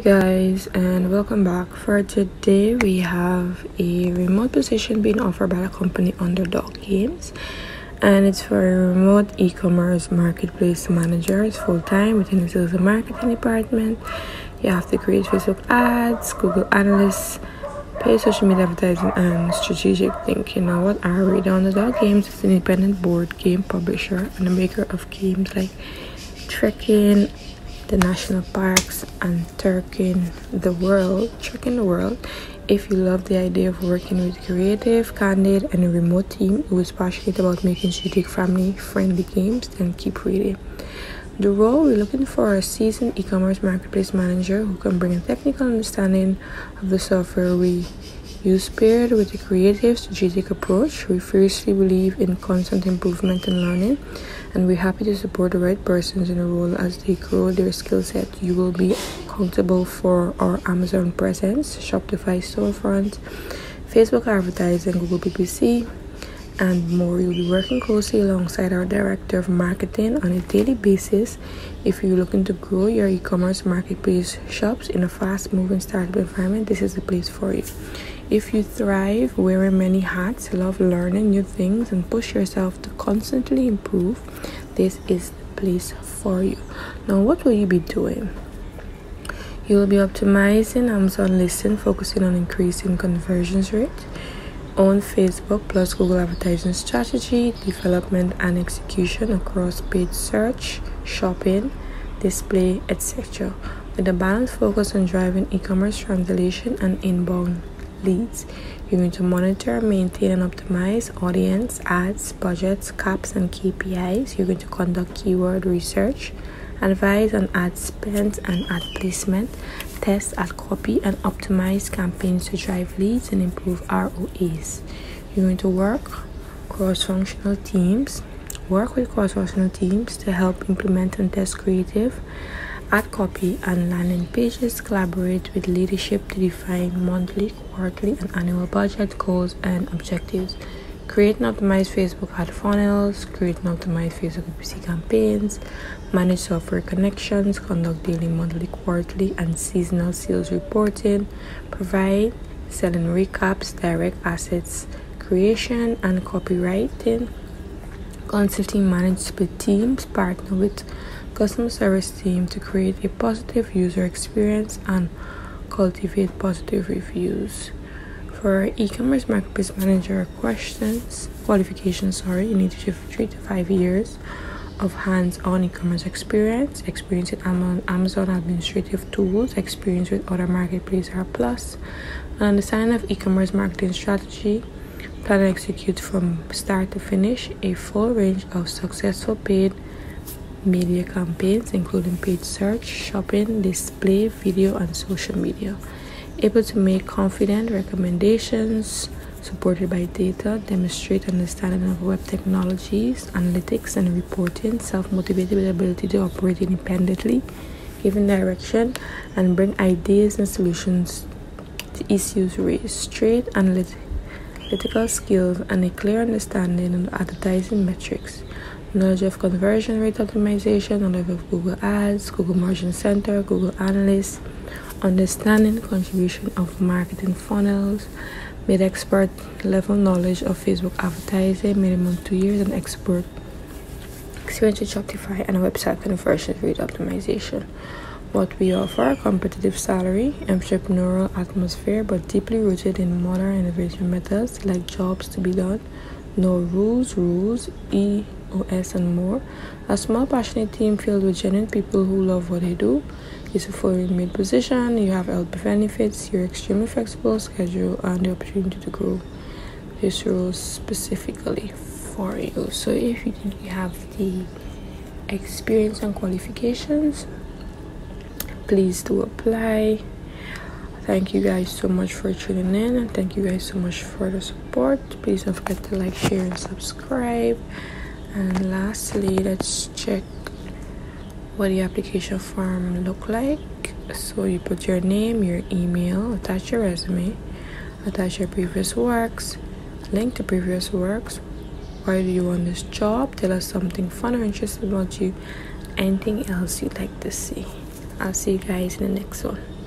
hi guys and welcome back. For today we have a remote position being offered by the company underdog games and it's for a remote e-commerce marketplace manager. It's full-time within the sales and marketing department. You have to create facebook ads Google Analytics pay social media advertising and strategic thinking now what? Are we the underdog games. Is an independent board game publisher and a maker of games like trekking the national parks and trekking the world trekking the world. If you love the idea of working with creative candid and a remote team who is passionate about making strategic family friendly games then keep reading. The role we're looking for a seasoned e-commerce marketplace manager who can bring a technical understanding of the software we use paired with a creative strategic approach we fiercely believe in constant improvement and learning and we're happy to support the right persons in the role as they grow their skill set. You will be accountable for our Amazon presence, Shopify storefront, Facebook advertising, Google PPC, and more. You'll be working closely alongside our director of marketing on a daily basis. If you're looking to grow your e commerce marketplace shops in a fast moving startup environment, this is the place for you. If you thrive wearing many hats, love learning new things, and push yourself to constantly improve, this is the place for you. Now, what will you be doing? You will be optimizing Amazon listing, focusing on increasing conversions rate, on Facebook plus Google advertising strategy, development and execution across paid search, shopping, display, etc. With a balanced focus on driving e-commerce translation and inbound leads. You're going to monitor, maintain, and optimize audience, ads, budgets, caps, and KPIs. You're going to conduct keyword research, advise on ad spend and ad placement, test ad copy, and optimize campaigns to drive leads and improve ROAS. You're going to work cross functional teams, work with cross functional teams to help implement and test creative Ad copy and landing pages collaborate with leadership to define monthly, quarterly, and annual budget goals and objectives. Create and optimize Facebook ad funnels, create and optimize Facebook PPC campaigns, manage software connections, conduct daily, monthly, quarterly, and seasonal sales reporting, provide selling recaps, direct assets creation, and copywriting. Consulting manage split teams, partner with customer service team to create a positive user experience and cultivate positive reviews. For e-commerce marketplace manager questions, qualifications, sorry, you need to three to five years of hands-on e-commerce experience, experience with Amazon administrative tools, experience with other marketplaces are plus, and understanding of e-commerce marketing strategy, plan and execute from start to finish a full range of successful paid media campaigns, including paid search, shopping, display, video, and social media. Able to make confident recommendations supported by data, demonstrate understanding of web technologies, analytics, and reporting, self motivated with ability to operate independently, giving direction, and bring ideas and solutions to issues raised. Straight analytical skills and a clear understanding of advertising metrics knowledge of conversion rate optimization, knowledge of Google Ads, Google Merchant Center, Google Analytics, understanding contribution of marketing funnels, mid expert level knowledge of Facebook advertising, minimum two years, and expert experience with Shopify and website conversion rate optimization. What we offer a competitive salary, entrepreneurial atmosphere, but deeply rooted in modern innovation methods like jobs to be done, no rules, rules, e OS, and more. A small, passionate team filled with genuine people who love what they do. It's a fully remote position. You have health benefits. You're extremely flexible schedule and the opportunity to grow this role specifically for you. So if you think you have the experience and qualifications, please do apply. Thank you guys so much for tuning in and thank you guys so much for the support. Please don't forget to like, share, and subscribe and lastly let's check what the application form look like. So you put your name your email attach your resume attach your previous works link to previous works. Why do you want this job? Tell us something fun or interesting about you. Anything else you'd like to see? I'll see you guys in the next one